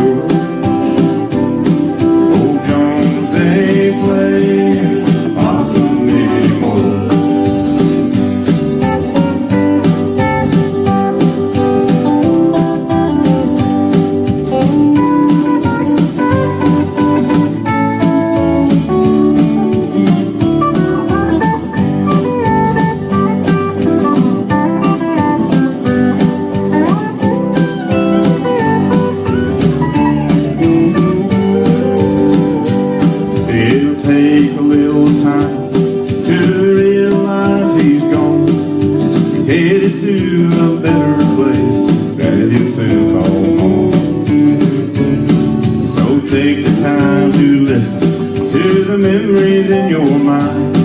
Senhor. listen to the memories in your mind.